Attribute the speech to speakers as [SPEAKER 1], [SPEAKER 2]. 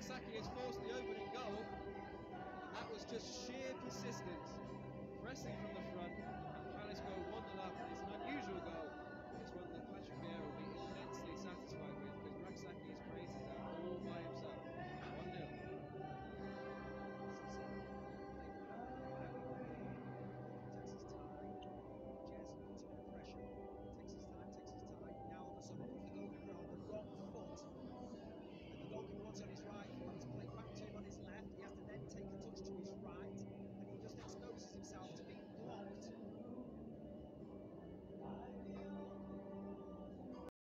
[SPEAKER 1] Saki has forced the opening goal, that was just sheer persistence.